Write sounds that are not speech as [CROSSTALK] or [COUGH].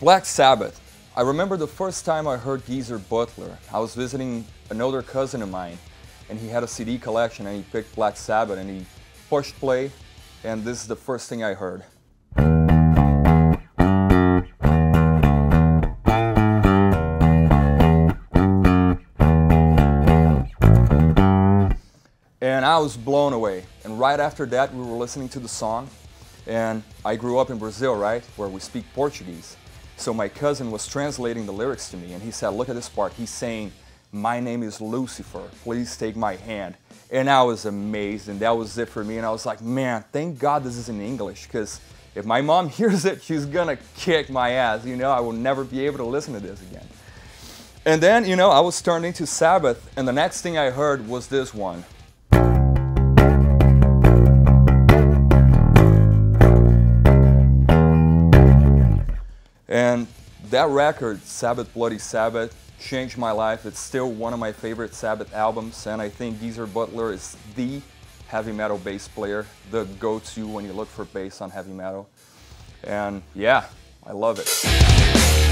Black Sabbath. I remember the first time I heard Geezer Butler. I was visiting an older cousin of mine, and he had a CD collection, and he picked Black Sabbath, and he pushed play, and this is the first thing I heard. And I was blown away. And right after that, we were listening to the song. And I grew up in Brazil, right, where we speak Portuguese. So my cousin was translating the lyrics to me, and he said, Look at this part. He's saying, My name is Lucifer. Please take my hand. And I was amazed, and that was it for me. And I was like, Man, thank God this is in English, because if my mom [LAUGHS] hears it, she's gonna kick my ass. You know, I will never be able to listen to this again. And then, you know, I was turning to Sabbath, and the next thing I heard was this one. And that record, Sabbath Bloody Sabbath, changed my life. It's still one of my favorite Sabbath albums, and I think Geezer Butler is the heavy metal bass player, the go to when you look for bass on heavy metal. And yeah, I love it.